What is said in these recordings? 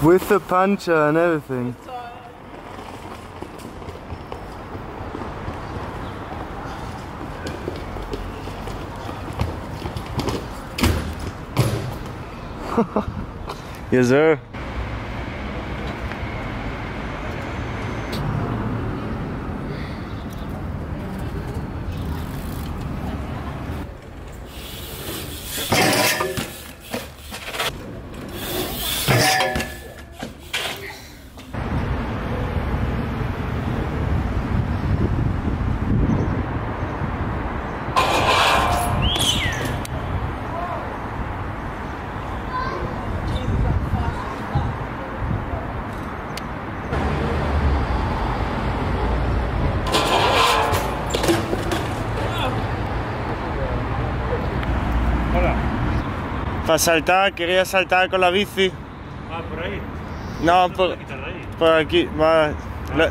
With the puncher and everything. yes, sir. Para saltar, quería saltar con la bici. Ah, por ahí. No, por, ahí. por aquí. Va. la-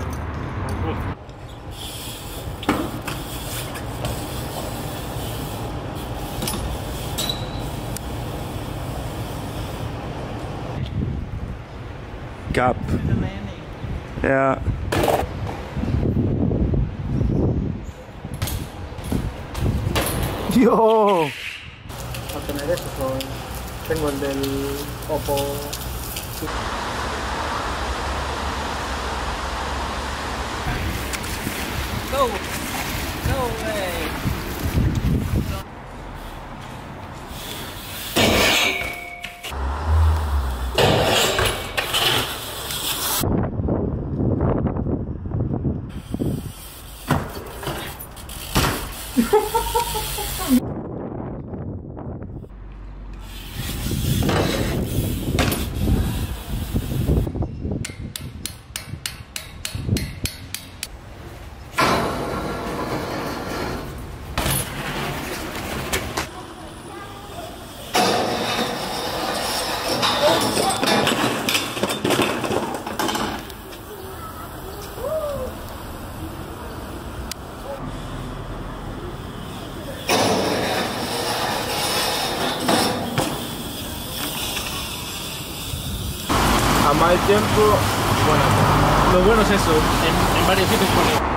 Gap. Ja. Yo. A tener eso. so, tengo el del Oppo. Go! Go away! Ha ha ha ha! A mal tiempo, cara. Lo bueno es eso, en, en varios sitios pone.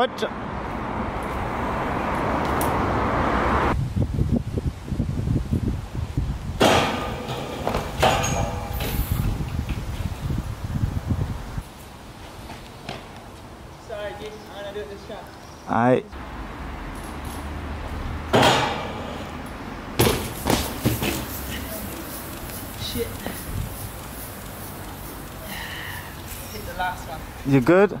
What? Sorry, Jason, I'm gonna do it this shot. I. Shit. Hit the last one. You good?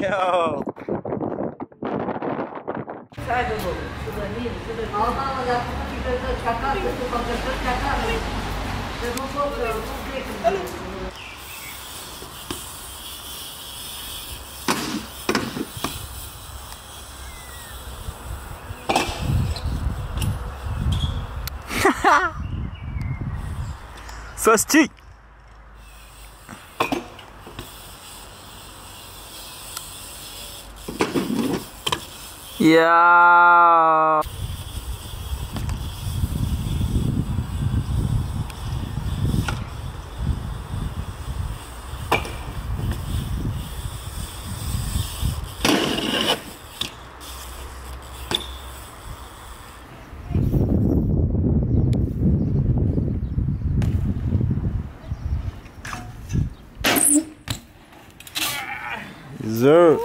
Yo. Saygı bu. Şurada değil, şurada değil. Almanla yaptığında bir gözler çakar, gözü bakışır, çakar. Ve bu korkuyor, bu değil. Сосчить! Yeah. Sir.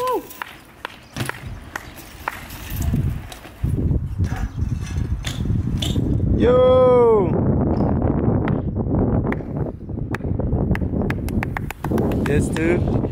Yo. Yes, dude.